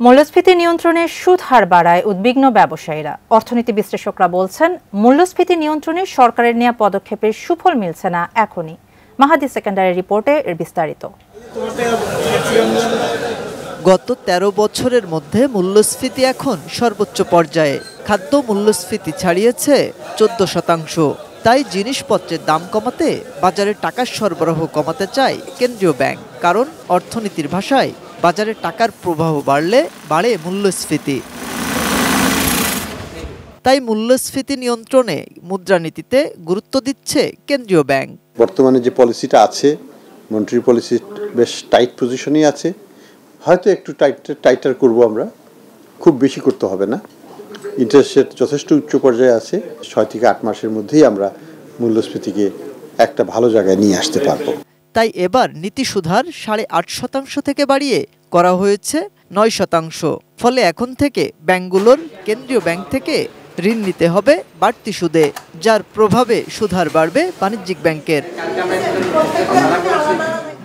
মূল্যস্ফীতি নিয়ন্ত্রণে সুদ হার বাড়ায় উদ্বিগ্ন ব্যবসায়ীরা। অর্থনীতি বিশ্লেষকরা বলছেন, মূল্যস্ফীতি নিয়ন্ত্রণে সরকারের নেওয়া পদক্ষেপের সুফল মিলছে না এখনই। মাহাদি সেকেন্ডারি রিপোর্টে এর বিস্তারিত। গত ১৩ বছরের মধ্যে মূল্যস্ফীতি এখন সর্বোচ্চ পর্যায়ে। খাদ্য মূল্যস্ফীতি ছাড়িয়েছে চোদ্দ শতাংশ। তাই জিনিসপত্রের দাম কমাতে বাজারে টাকার সরবরাহ কমাতে চায় কেন্দ্রীয় ব্যাংক। কারণ অর্থনীতির ভাষায় বাজারে টাকার প্রবাহ বাড়লে বাড়ে মূল্যস্ফীতি। তাই মূল্যস্ফীতি নিয়ন্ত্রণে মুদ্রানীতিতে গুরুত্ব দিচ্ছে কেন্দ্রীয় ব্যাংক। বর্তমানে যে পলিসিটা আছে মন্ট্রি পলিসি বেশ টাইট পজিশনেই আছে। হয়তো একটু টাইট টাইটার করব আমরা। খুব বেশি করতে হবে না। ইন্টারেস্ট রেট যথেষ্ট উচ্চ পর্যায়ে আছে। ছয় থেকে আট মাসের মধ্যেই আমরা মূল্যস্ফীতিকে একটা ভালো জায়গায় নিয়ে আসতে পারব। তাই এবার নীতি সুধার সাড়ে আট শতাংশ থেকে বাড়িয়ে করা হয়েছে নয় শতাংশ। ফলে এখন থেকে ব্যাংকগুলোর কেন্দ্রীয় ব্যাংক থেকে ঋণ নিতে হবে বাড়তি সুদে, যার প্রভাবে সুধার বাড়বে বাণিজ্যিক ব্যাংকের।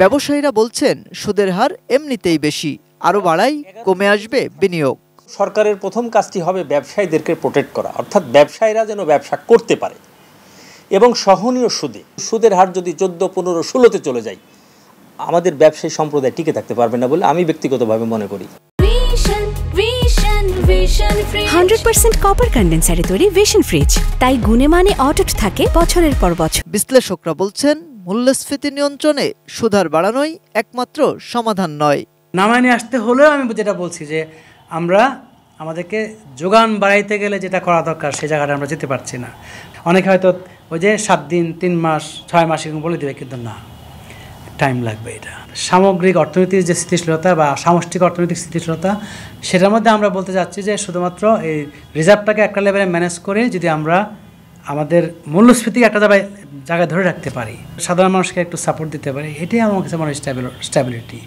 ব্যবসায়ীরা বলছেন, সুদের হার এমনিতেই বেশি, আরও বাড়াই, কমে আসবে বিনিয়োগ। সরকারের প্রথম কাজটি হবে ব্যবসায়ীদেরকে প্রোটেক্ট করা, অর্থাৎ ব্যবসায়ীরা যেন ব্যবসা করতে পারে। এবং সহনীয় সুদে সুদের হার যদি চোদ্দ পনেরো ষোলোতে চলে যায় আমাদের ব্যবসায়ী সম্প্রদায় টিকে থাকতে পারবে না বলে আমি ব্যক্তিগতভাবে মনে করি। হান্ড্রেড পার্সেন্ট কপার কন্ডেন্সারে তৈরি ভিশন ফ্রিজ তাই গুণে মানে অটুট থাকে বছরের পর বছর। বিশ্লেষকরা বলছেন মূল্যস্ফীতি নিয়ন্ত্রণে সুধার বাড়ানোই একমাত্র সমাধান নয়। নামায় নিয়ে আসতে হলেও আমি যেটা বলছি যে আমরা আমাদেরকে যোগান বাড়াইতে গেলে যেটা করা দরকার সেই জায়গাটা আমরা যেতে পারছি না। অনেকে হয়তো ওই যে সাত দিন তিন মাস ছয় মাস এরকম বলে দেবে কিন্তু না। টাইম লাগবে এটা। সামগ্রিক অর্থনীতির যে স্থিতিশীলতা বা সামষ্টিক অর্থনৈতিক স্থিতিশীলতা সেটার মধ্যে আমরা বলতে চাচ্ছি যে শুধুমাত্র এই রিজার্ভটাকে একটা লেভেলে ম্যানেজ করে যদি আমরা আমাদের মূল্যস্ফীতিকে একটা জায়গায় জায়গায় ধরে রাখতে পারি সাধারণ মানুষকে একটু সাপোর্ট দিতে পারি এটাই আমার কাছে মনে হয় স্ট্যাবিলিটি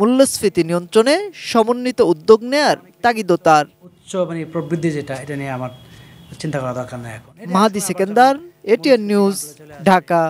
মূল্যস্ফীতি নিয়ন্ত্রণে সমন্বিত উদ্যোগ নেয়ার তাগিদও তার। উচ্চ মানে প্রবৃদ্ধি যেটা এটা নিয়ে আমার চিন্তা করা দরকার নেই এখন। Mahadi Sekander ATN news Dhaka